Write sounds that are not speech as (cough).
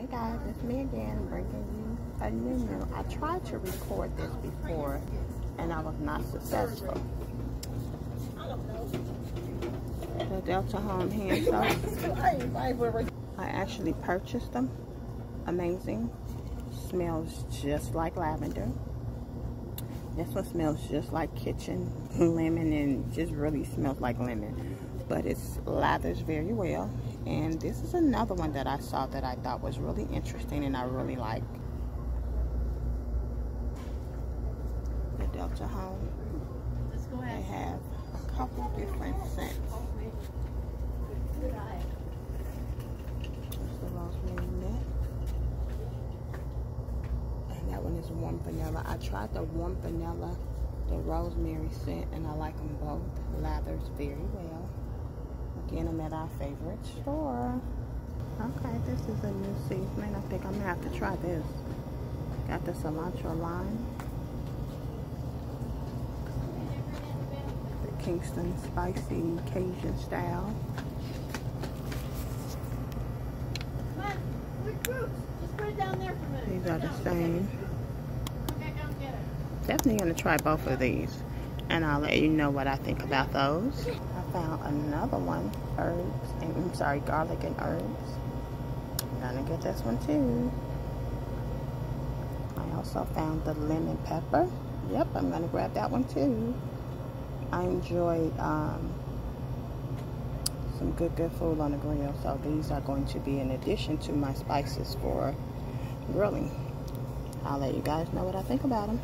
Hey guys, it's me again bringing you a new new. I tried to record this before and I was not successful. The Delta Home hand (laughs) soap. I actually purchased them. Amazing. Smells just like lavender. This one smells just like kitchen (laughs) lemon and just really smells like lemon. But it lathers very well and this is another one that I saw that I thought was really interesting and I really like. The Delta Home. They have a couple different scents. the rosemary mint. And that one is warm vanilla. I tried the warm vanilla, the rosemary scent, and I like them both. Lathers very well. Again, I'm at our favorite store. Okay, this is a new seasoning. I think I'm gonna have to try this. Got the cilantro lime. The Kingston spicy Cajun style. These are the same. Definitely gonna try both of these and I'll let you know what I think about those. Found another one, herbs, and I'm sorry, garlic and herbs. I'm gonna get this one too. I also found the lemon pepper. Yep, I'm gonna grab that one too. I enjoyed um, some good, good food on the grill, so these are going to be in addition to my spices for grilling. I'll let you guys know what I think about them.